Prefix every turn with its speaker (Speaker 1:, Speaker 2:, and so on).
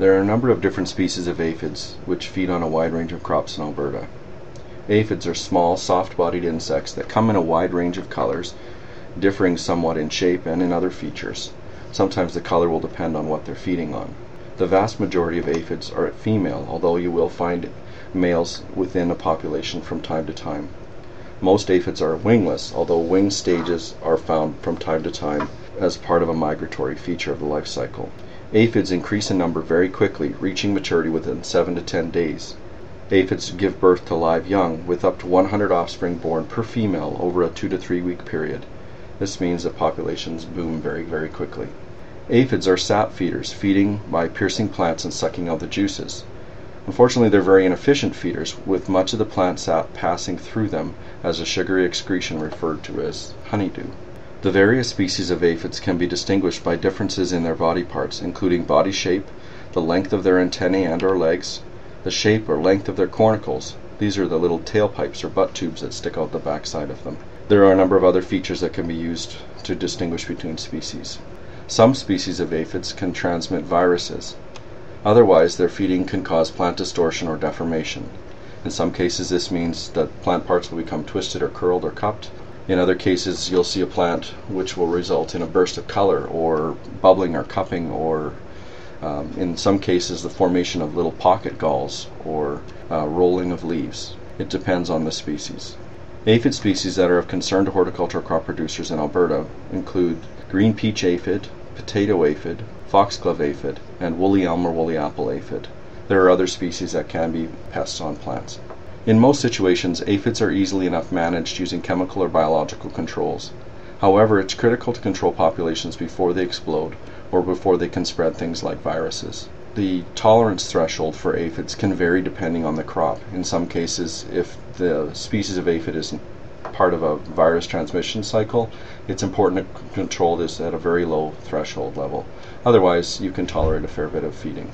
Speaker 1: There are a number of different species of aphids which feed on a wide range of crops in Alberta. Aphids are small, soft-bodied insects that come in a wide range of colors, differing somewhat in shape and in other features. Sometimes the color will depend on what they're feeding on. The vast majority of aphids are female, although you will find males within a population from time to time. Most aphids are wingless, although wing stages are found from time to time as part of a migratory feature of the life cycle. Aphids increase in number very quickly, reaching maturity within 7 to 10 days. Aphids give birth to live young, with up to 100 offspring born per female over a 2 to 3 week period. This means that populations boom very, very quickly. Aphids are sap feeders, feeding by piercing plants and sucking out the juices. Unfortunately, they're very inefficient feeders, with much of the plant sap passing through them as a sugary excretion referred to as honeydew. The various species of aphids can be distinguished by differences in their body parts, including body shape, the length of their antennae and or legs, the shape or length of their cornicles. These are the little tailpipes or butt tubes that stick out the backside of them. There are a number of other features that can be used to distinguish between species. Some species of aphids can transmit viruses. Otherwise, their feeding can cause plant distortion or deformation. In some cases, this means that plant parts will become twisted or curled or cupped. In other cases, you'll see a plant which will result in a burst of color or bubbling or cupping or um, in some cases the formation of little pocket galls or uh, rolling of leaves. It depends on the species. Aphid species that are of concern to horticultural crop producers in Alberta include green peach aphid, potato aphid, foxglove aphid, and woolly elm or woolly apple aphid. There are other species that can be pests on plants. In most situations, aphids are easily enough managed using chemical or biological controls. However, it's critical to control populations before they explode or before they can spread things like viruses. The tolerance threshold for aphids can vary depending on the crop. In some cases, if the species of aphid is part of a virus transmission cycle, it's important to control this at a very low threshold level. Otherwise, you can tolerate a fair bit of feeding.